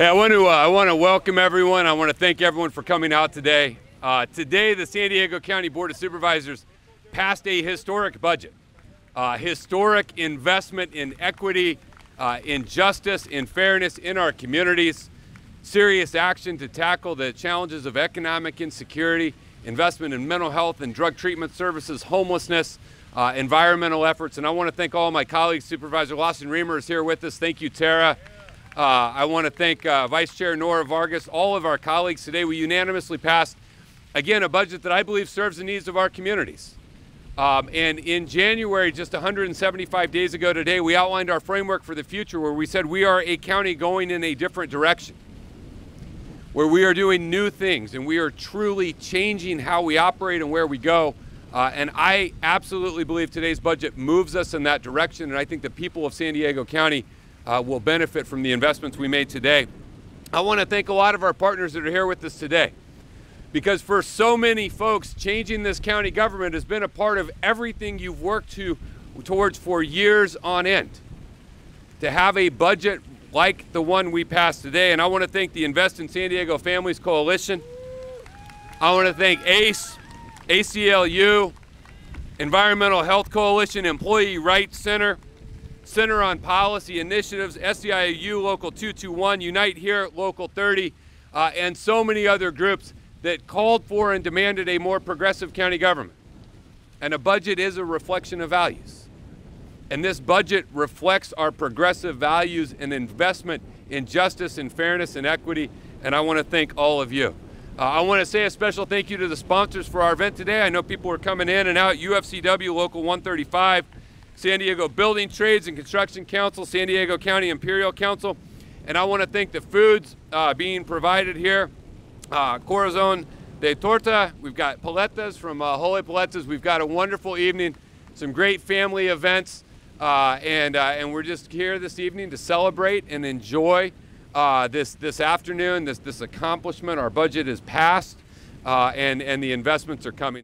Hey, I want to uh, I want to welcome everyone. I want to thank everyone for coming out today. Uh, today, the San Diego County Board of Supervisors passed a historic budget, uh, historic investment in equity, uh, in justice, in fairness in our communities, serious action to tackle the challenges of economic insecurity, investment in mental health and drug treatment services, homelessness. Uh, environmental efforts, and I want to thank all my colleagues. Supervisor Lawson Remer is here with us. Thank you, Terra. Uh, I want to thank uh, Vice Chair Nora Vargas, all of our colleagues today. We unanimously passed, again, a budget that I believe serves the needs of our communities. Um, and in January, just 175 days ago today, we outlined our framework for the future where we said we are a county going in a different direction, where we are doing new things and we are truly changing how we operate and where we go. Uh, and I absolutely believe today's budget moves us in that direction. And I think the people of San Diego County uh, will benefit from the investments we made today. I want to thank a lot of our partners that are here with us today because for so many folks, changing this county government has been a part of everything you've worked to, towards for years on end. To have a budget like the one we passed today, and I want to thank the Invest in San Diego Families Coalition. I want to thank ACE, ACLU, Environmental Health Coalition, Employee Rights Center, Center on Policy Initiatives, SEIU Local 221, Unite Here Local 30, uh, and so many other groups that called for and demanded a more progressive county government. And a budget is a reflection of values. And this budget reflects our progressive values and investment in justice and fairness and equity. And I want to thank all of you. Uh, I want to say a special thank you to the sponsors for our event today. I know people are coming in and out. UFCW Local 135, San Diego Building Trades and Construction Council, San Diego County Imperial Council. And I want to thank the foods uh, being provided here. Uh, Corazon de Torta, we've got paletas from uh, Holy Paletas. We've got a wonderful evening, some great family events. Uh, and, uh, and we're just here this evening to celebrate and enjoy uh, this, this afternoon, this, this accomplishment. Our budget is passed uh, and, and the investments are coming.